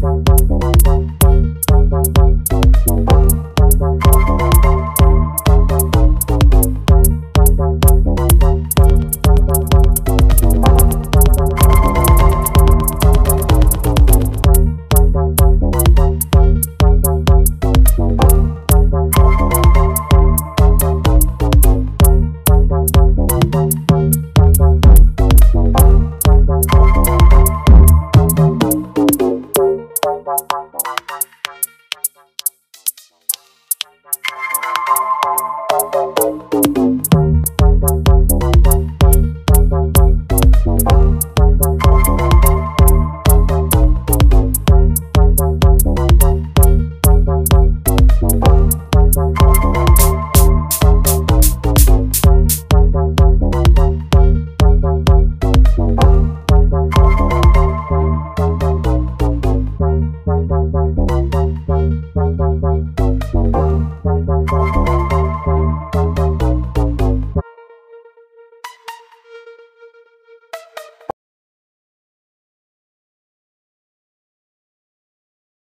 Bye. Thank you.